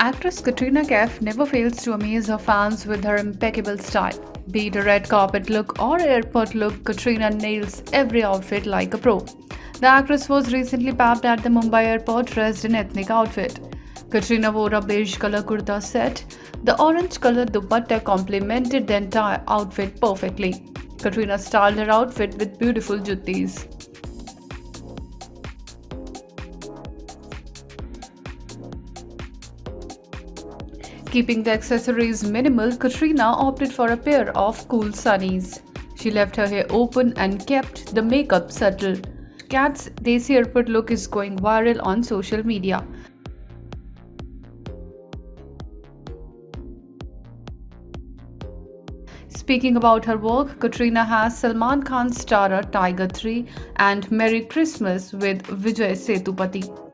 Actress Katrina Kaif never fails to amaze her fans with her impeccable style. Be it a red carpet look or airport look, Katrina nails every outfit like a pro. The actress was recently papped at the Mumbai airport dressed in ethnic outfit. Katrina wore a beige color kurta set. The orange color dupatta complemented the entire outfit perfectly. Katrina styled her outfit with beautiful juttis. Keeping the accessories minimal, Katrina opted for a pair of cool sunnies. She left her hair open and kept the makeup subtle. Kat's Desi airport look is going viral on social media. Speaking about her work, Katrina has Salman Khan's starrer Tiger 3 and Merry Christmas with Vijay Sethupathi.